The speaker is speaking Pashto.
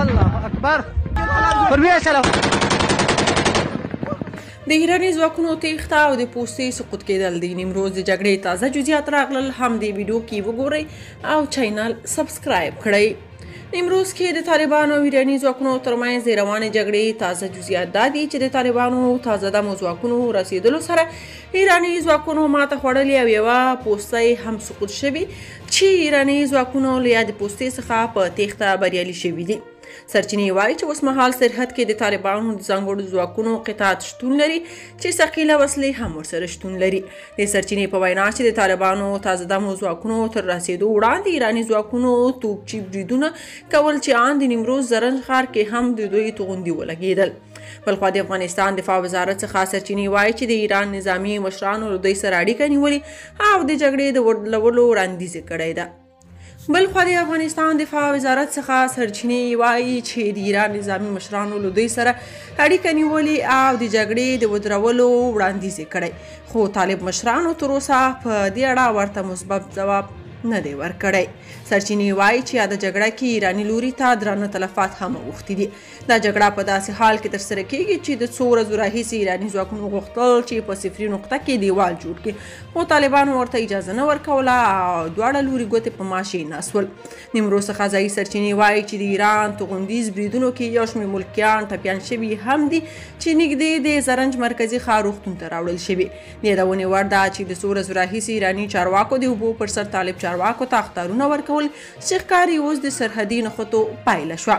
الله اکبر پر وی سلام د ایراني ځواکونو تېښته او د پوستې سقوط کېدل د نیمروز د جګړې تازه جزئیات راغلل هم دې ویډیو کې وګورئ او چینل سبسکرایب کړئ نیمروز کې د طالبانو او ایراني ځواکونو ترمنځ د روانې جګړې تازه جزئیات دا دي چې د طالبانو تازه دمو ځواکونو رسیدلو سره ایراني ځواکونو ماته خوړلې او یوه پوسته هم سقوط شوې چې ایراني ځواکونو له یادې پوستې څخه په تیښته بریالي شوي دي سرچینې وایي چې اوسمهال سرحد کې د طالبانو د ځانګړو ځواکونو قطعات شتون لري چې ثقیله وسلې هم ورسره شتون لري د سرچینې په وینا چې د طالبانو تازه دمو ځواکونو تر رسیدو وړاندې ایراني ځواکونو توپچي بریدونه کول چې آن د نیمروز زرنج ښار کې هم د دوی توغندي ولګېدل بلخوا د افغانستان دفاع وزارت څخه سرچینې وایي چې د ایران نظامی مشرانو له دوی سره اړیکه نیولې او د جګړې د ورلولو وړاندیز کړی ده بلخوا د افغانستان دفاع وزارت څخه سرچینې وایي چې د ایران نظامی مشرانو له دوی سره اړیکه نیولې او د جګړې د ودرولو وړاندیز کړی خو طالب مشرانو تر اوسه په دې اړه ورته مثبت ځواب نه دی ورکړی سرچینې وایي چې یاده جګړه کې ایراني لوري ته درانه تلفات هم اوښتي دي دا جګړه په داسې حال کې ترسره کیږي چې د څو ورځو راهیسې ایراني ځواکونو غوښتل چې په صفري نقطه کې دیوال جوړ کړي خو طالبانو ورته اجازه نه ورکوله او دواړه لوري ګوتې په ماشې ناسول نیمرو څخه ځایي سرچینې وایي چې د ایران توغندیز بریدونو کې یو شمېر ملکیان ټپیان شوي هم دي چې نږدې د زرنج مرکزي ښار روغتون ته راوړل شوي د یادونې وړ ده چې د څو ورځو راهیسې ایراني چارواکو د اوبو پر سر طالب چارواکو ته اخطارونه ورکول چې ښکاري اوس د سرحدي نښتو پایله شوه